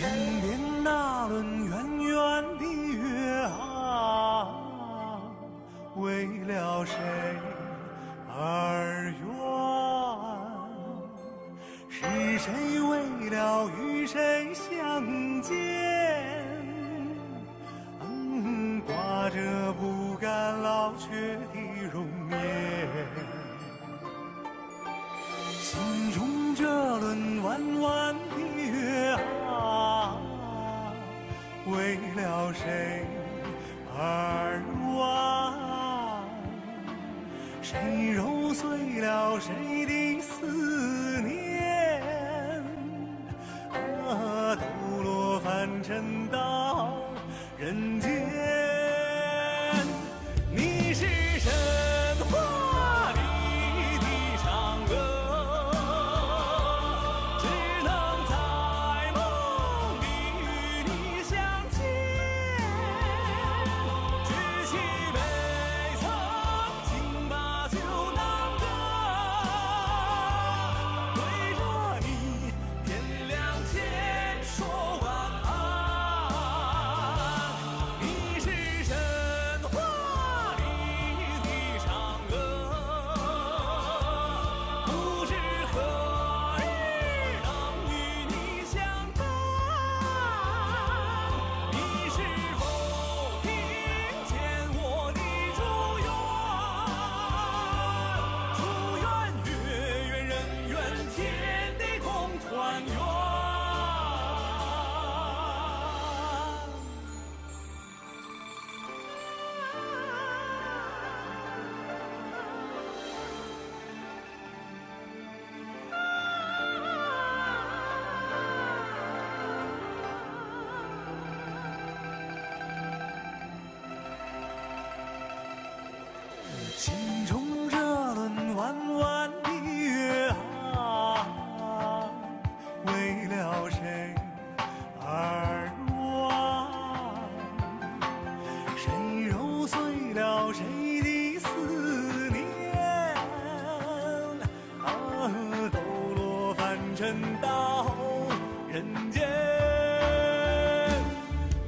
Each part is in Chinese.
天边那轮圆圆的月啊，为了谁而圆？是谁为了与谁相见？嗯，挂着不敢老去的。谁而忘？谁揉碎了谁的思念？啊，抖落凡尘到人间。心中这轮弯弯的月啊，为了谁而弯？谁揉碎了谁的思念？啊，抖落凡尘到人间。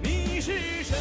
你是谁？